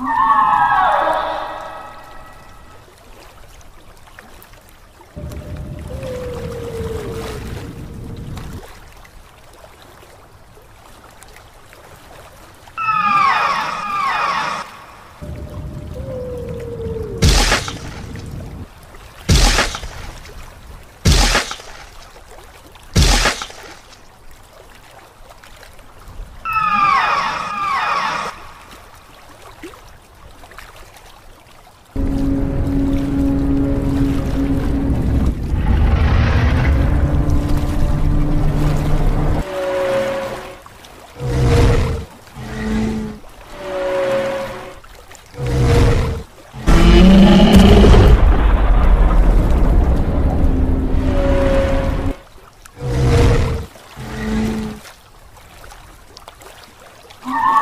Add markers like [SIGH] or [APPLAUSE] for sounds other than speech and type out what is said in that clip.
Oh! [LAUGHS] Oh. [LAUGHS]